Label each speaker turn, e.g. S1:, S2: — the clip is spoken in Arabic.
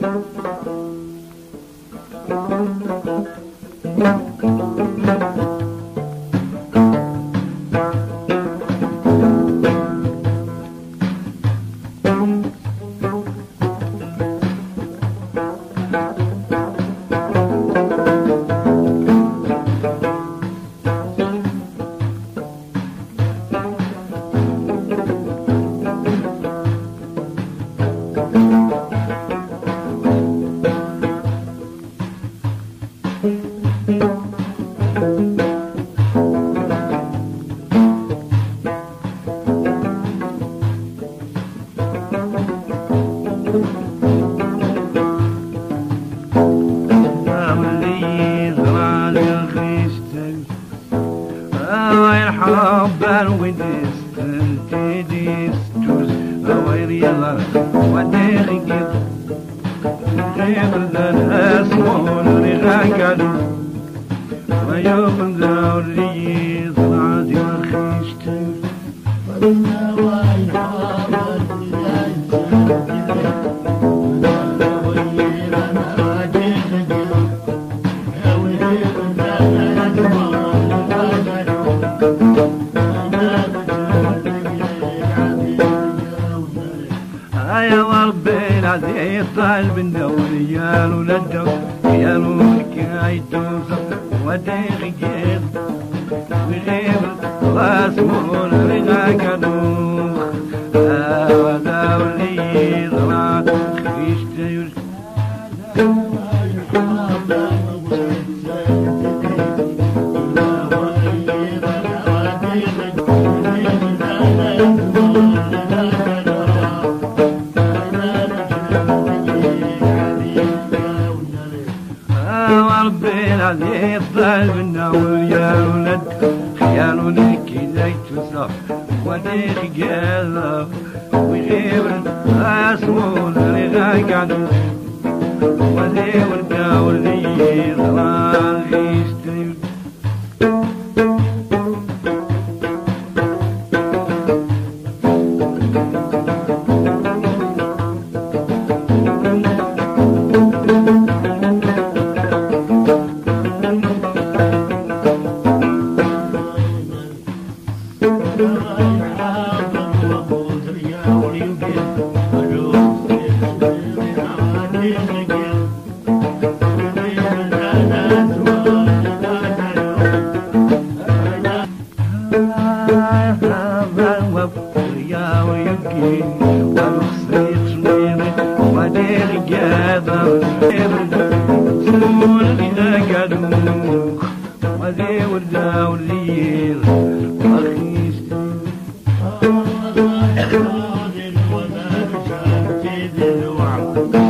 S1: Música حب الوديس تنتديس توز غوير يلا ودي يوم دوري صعد وخشتم
S2: ومنا
S1: يا ربي العزيز طالب النور يا الولد يا الولد Voilà, je vais te dire, je vais te dire, voilà, علي الظلمنا ويا ولد خيال لك ليت وصف وني خيال ويغير
S2: ಮಾಡುತ್ತ Música